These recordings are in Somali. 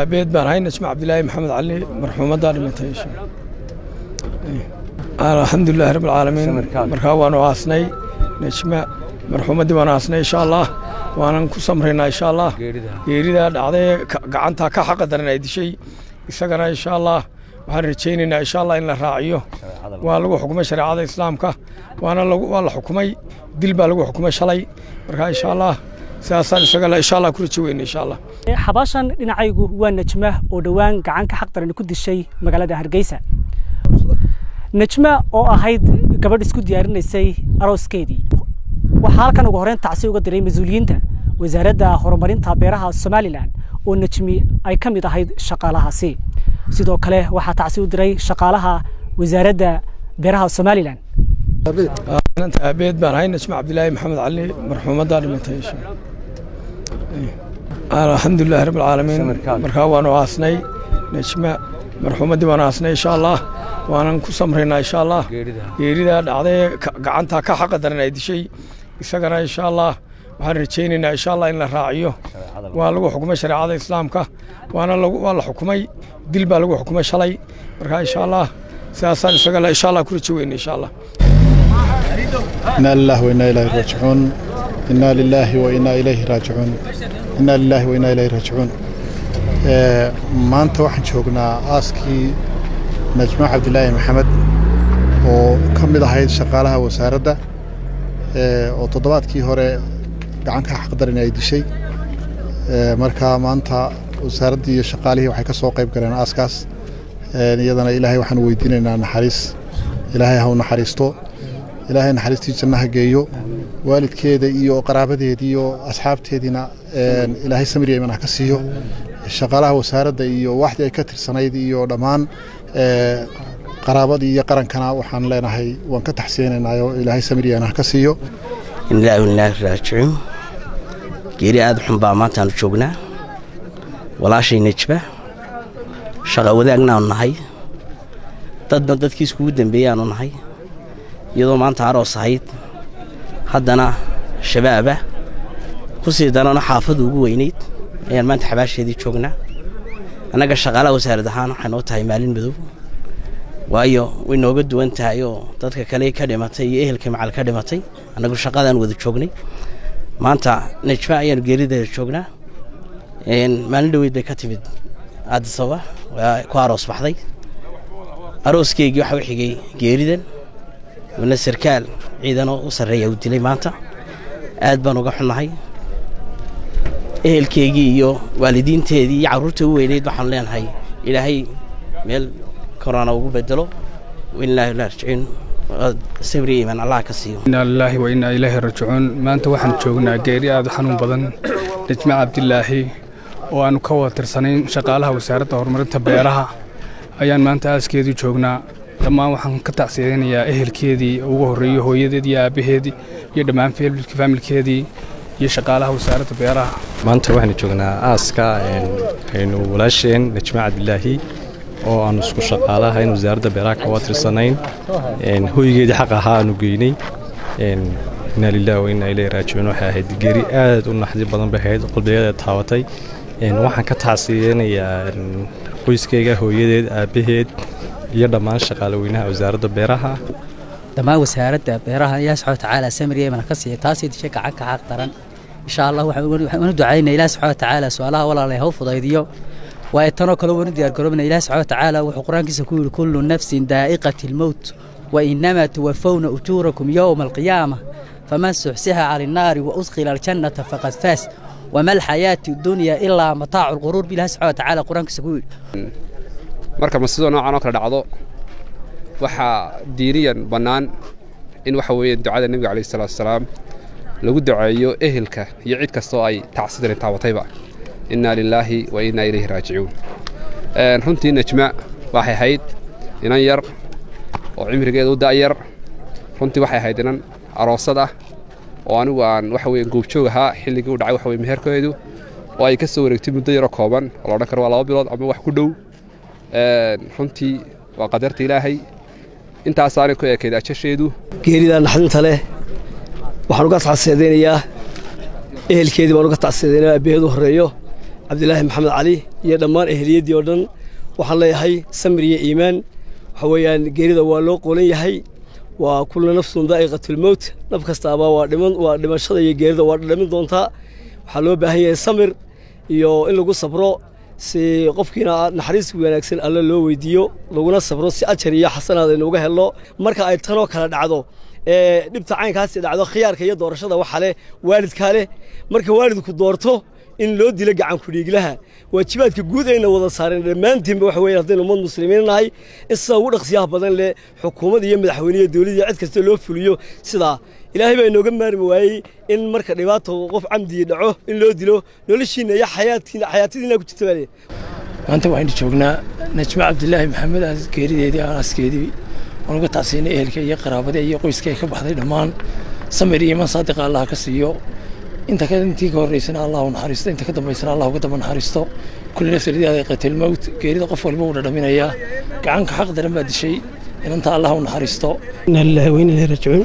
aabeed baan ahay najma cabdilaahi maxamed cali marxuumaddaa dhimatay alxamdulilaahi rabbi alcaalamiin markaa waanu aasnay najma marxuumaddii waanu aasnay insha allah waanan ku samraynaa insha allah geeridaa dhacday gacantaa ka xaqa daran ay dishay. Isagana insha allah waxaan rajaynaynaa insha allah in la raaciyo. Waa lagu xukumay shareecada islaamka. Waana waa la xukumay. Dil baa lagu xukumay shalay. Markaa insha allah sidaasaan isaga insha allah ku rajo insha allah xabaashan dhinacaygu waa najma oo dhowaan gacan ka xaq daran ku dishay magaalada hargeysa. Najma oo ahayd gabadh isku diyaarinaysay arooskeedii waxaa halkan ugu horreyn tacsi uga diray mas'uuliyiinta wasaaradda horumarinta beeraha somalilan oo najmi ay ka mid ahayd shaqaalahaasi. Sidoo kale waxaa tacsi u diray shaqaalaha wasaaradda beeraha somalilan aabeed baan ahay najma cabdilaahi maxamed cali marxuumaddaa dhimatay alxamdulilaahi rabbi alcaalamiin markaa waanu aasnay najma marxuumaddii waanu aasnay insha allah. Waanan ku samraynaa insha allah. Geeridaa. Dhacday gacantaa ka xaqa daran ay dishay. Isagana insha allah waxaan rajaynaynaa insha allah in la raaciyo. Waa lagu xukumay shareecada islaamka. Waana waa la xukumay. Dil baa lagu xukumay shalay. Markaa insha allah sidaasaan isaga insha allah ku rajo weyna insha allah inaa lilahi wainaa ilahi raajicuun inaa lilaahi wainaa ilayhi raajicuun inaa lilahi wainaa ilayhi raajicuun maanta waxaan joognaa aaskii majmuuc cabdilaahi maxamed oo ka mid ahayd shaqaalaha wasaaradda oo toddobaadkii hore gacanka xaqdarin ay dishay marka maanta wasaaraddii iyo shaqaalihii waxay ka soo qayb galeen aaskaas iyadana ilaahay waxaan weydiinaynaa naxariis ilaahay ha u naxariisto ilaahay naxariistii jannaha geeyo waalidkeeda iyo qaraabadeedii iyo asxaabteediina ilaahay samiriya iman ha ka siiyo. Shaqaalaha wasaaradda iyo waxdii ay ka tirsanayd iyo dhammaan qaraabadii iyo qarankana waxaan leenahay waan ka taxsiyeynaynaayo ilaahay samiriyan ha ka siiyo. Inilaahi walilaahi raajicuun. Geeri aad xun baa maantaanu joognaa. Walaashay nejba shaqa wadaagna aanu nahay. Dadna dadkii iskugu dembeeyaanu nahay iyadoo maanta aroos ahayd. Haddana shabaaba ku sii darana xaafadu ugu weynayd ayaan maanta xabaasheedii joognaa. Annaga shaqaalaha wasaarad ahaan waxay noo tahay maalin madow. Waayo way nooga duwan tahay oo dadka kale ka dhimatay iyo ehelka macal ka dhimatay. Annagu shaqadaan wada joognay. Maanta nejma ayaanu geerideeda joognaa. Maalin dhoweyd bay ka timid. Aadisaba waa ku aroos baxday. Arooskeygii waxa u xigay geeridan wana sarkaal ciidanoo u sarreeya uu dilay maanta. Aad baan uga xunnahay. Ehelkeygii iyo waalidiinteedii iyo carruurta u weynayd waxaanu leenahay ilaahay meel korona ugu bedelo inilaahi rajicuun sabri iman allah ka siiyo. Inaa lilaahi wa innaa ilaahi rajicuun maanta waxaan joognaa geeri aad xanuun badan. Najma cabdilaahi oo aanu ka wada tirsanayn shaqaalaha wasaaradda horumarinta beeraha. Ayaan maanta aaskeedii joognaa dhammaan waxaan ka tacsiyeynayaa ehelkeedii ugu horreeyey hooyadeed iyo aabbaheedii iyo dhammaan faamilkeedii iyo shaqaalaha wasaaradda beeraha. Maanta waxaanu joognaa aaska aynu walaasheen najma cabdilaahi oo aanu isku shaqaalahayn wasaaradda beeraha kawa tirsanayn hoygeedii xaq ahaa aanu geynay. Inaa lilah wa innaa ilayhi raajicuun. Waxay ahayd geeri aad u naxdi badan bay ahayd qalbigeeda taabatay. Waxaan ka tacsiyeynayaa qoyskayga hooyadeed aabbaheed iyo dhammaan shaqaalaweynaha wasaaradda beeraha. Dhammaan wasaaradda beeraha ilaah subxana watacaala samiriya imana ka siiya taasii dishay gacan ka xaq daran. Insha allah waxaan u ducaynaa ilaah subxana watacaala su'aalaha walaalay ha u fudaydiyo. Waayo tanoo kale waanu diyaargaroobna ilaah subxana watacaala wuxuu qur'aankiisa ku yidhi kullu nafsin daa'iqati lmowt wa inamaa tuwafawna ujuurakum yowma alqiyaama faman suxsiha cala annaari wa aljannata faqad faas wama alxayaatu dunya ilaa mataacu lquruur bi ilaah subxana watacaala qur'aankiisa ku yidhi marka masidoo noocan oo kale dhacdo? Waxaa diiniyan bannaan in waxa weeye ducada nebiga calayhi salaatu wasalaam lagu duceeyo ehelka iyo cid kastoo ay tacsidan taabatayba innaa lilaahi wa innaa ilayhi raajicuun. Runtii najma waxay ahayd inan yar oo cimrigeeda u da'yar runtii waxay ahayd inan aroosad ah oo anigu aan waxa weye goobjoog ahaa xilligii u dhacay waxa weye meherkeedu oo ay ka soo wareegtay muddo yaroo kooban oo la odhan karo waa laba bilood ama wax ku dhow runtii waa qadarta ilaahay. Intaasaanay ku eekayd ajasheedu geerida naxdinta leh waxaan uga tacseedaynayaa ehelkeedii baan uga tacseedaynaya aabbaheed u horreeyo. Cabdilaahi maxamed cali iyo dhammaan ehliyadii oo dhan waxaan leeyahay samir iyo iimaan. Waxa weeyaan geerida waa loo qolan yahay. Waa kulla nafsun daa'iqatulmowt naf kastaaba waa dhimashada iyo geerida waa dhamin doontaa. Waxaa loo baahan yahay samir iyo in lagu sabro si qofkiina naxariis wanaagsan alle loo weydiiyo laguna sabro si ajar iyo xasanaad aynuuga helno. Marka ay tanoo kale dhacdo ee dhibta caynkaasi dhacdo khiyaarka iyo doorashada waxaa leh waalidkaa leh. Marka waalidku doorto in loo dilo gacan kudhiiglaha waajibaadka guud ayna wada saareen dhammaantiinba waxa weeye haddaynu ummad muslimiin nahay in sida ugu dhaqsiyaha badan leh xukuumad iyo madaxweyniyo dowladda cid kasta loo fuliyo sidaa ilaahay baa inooga maarmi waayey in marka dhibaato qof camdigii dhaco in loo dilo noloshiina iyo xayaatiina xayaatadiina ku jirta baale maanta waxaynu joognaa najme cabdilaahi maxamed aas geerideedii aaskeedii waan uga tacsiinay ehelka iyo qaraabada iyo qoyska ay ka baxday dhammaan. Samir iyo iman saadiqa allah ka siiyo. Inta ka intii ka horreysana allah u naxariisto inta ka dambaysana allah uga daba naxariisto. Kulli nafsi qatil mowt geerida qof walba uu dhadhaminayaa gacanka xaq daran baa dishay. Inanta allah u naxariisto. Inaa lillahi wa inaa ilayhi raajicuun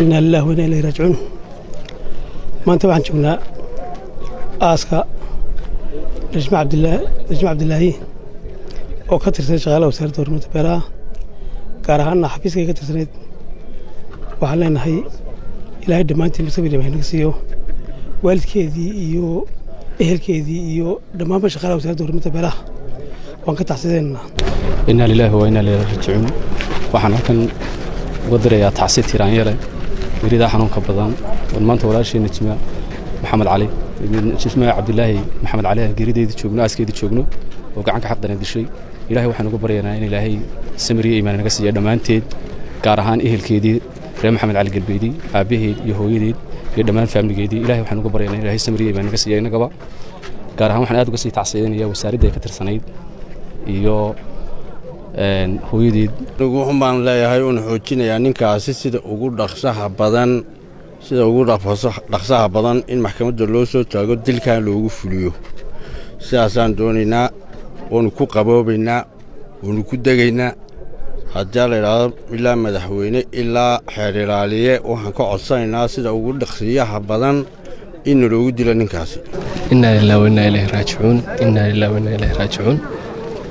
inaa lillahi wa inaa ilayhi raajicuun maanta waxaan joognaa aaska najme cabdilaahi oo ka tirsan shaqaalaha wasaaradda horumarinta beeraha gaar ahaanna xafiiskay ka tirsanayd waxaan leenahay ilaahay dhammaantiin sabir imaan naga siiyo waalidkeedii iyo ehelkeedii iyo dhammaanba shaqaalaha wasaaradda horumarinta beeraha waan ka tacsideennaa inaa lilaahi wa inaa ilayhi raajicuun waxaan halkan uga dirayaa tacsi tiraanyale weridaa xanuunka badan maanta walaashii najma maxamed cali. Najma cabdilaahi maxamed cali aan joogno aaskeedii joogno oo gacanka xaq daran dishay. Ilaahay waxaan uga baryaynaa in ilaahay samir iyo iimaan naga siiya dhammaanteed gaar ahaan ehelkeedii reer maxamed cali galbeedi aabbaheed iyo hooyadeed iyo dhammaan faamligeedii ilahay waxaan uga baryaynaa in ilaahay samir iyo iimaan naga siiya innagaba gaar ahaan waxaan aad uga sii tacsiyanaya wasaaradda ay ka tirsanayd iyo hooyadeed anigu wuxun baan leeyahay uuna xoojinayaa ninkaasi sida ugu dhaqsaha badan sida ugu dhaqsaha badan in maxkamadda loo soo taago dilkan loogu fuliyo. Sidaasaan doonaynaa waanu ku qaboobaynaa waanu ku degaynaa. Haddii la idhaahdo ilaa madaxweyne ilaa xeer ilaaliye waxaan ka codsanaynaa sida ugu dhaqsiyaha badan inna loogu dilo ninkaasi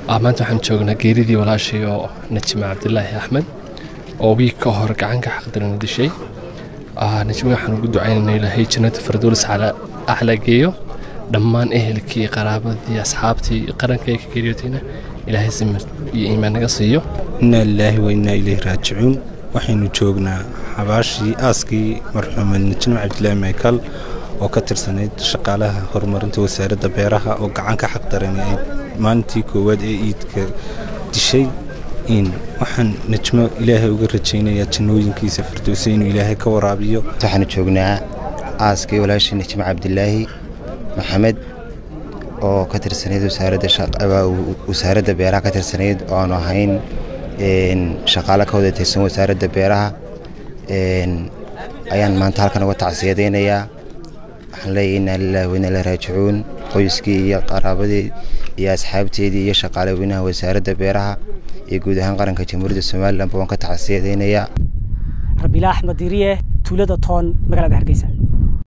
maanta waxaan joognaa geeridii walaashii oo najma cabdilaahi axmed oo wiig ka hor gacanka xaqdarana dishay najma waxaan ugu ducaynayna ilaahay jannata farduulis axla geeyo. Dhammaan ehelkii qaraabadii asxaabtii qarankay ka geeriyootayna ilaahay simir iyo iimaan naga siiyo. Innaa lilaahi wa innaa ilayhi raajicuun. Waxaynu joognaa xabaashii aaskii marxuumed najma cabdilaahi maykal oo ka tirsanayd shaqaalaha horumarinta wasaaradda beeraha oo gacanka xaq maalintii koowaad ee iidka dishay waxaan najmo ilaahay uga rajaynayaa jannooyinkiisa firdowsa inuu ilaahay ka waraabiyo. Waxaanu joognaa aaskii walaashii najmo cabdilaahi maxamed oo ka tirsanayd wasaaradda beeraha ka tirsanayd oo aanu ahayn shaqaalo ka wada tirsan wasaaradda beeraha. Ayaan maanta halkan uga tacsiyadaynayaa waxaan leeyahay innaa lillahi wa innaa ilaahi raajicuun. Qoyskii iyo qaraabadii iyo asxaabteedii iyo shaqaale weynaha wasaaradda beeraha iyo guud ahaan qaranka jamhuuriyadda somalilanba waan ka tacsiyadaynayaa rabiila axmed diriye tuulada toon magaalada hargeysa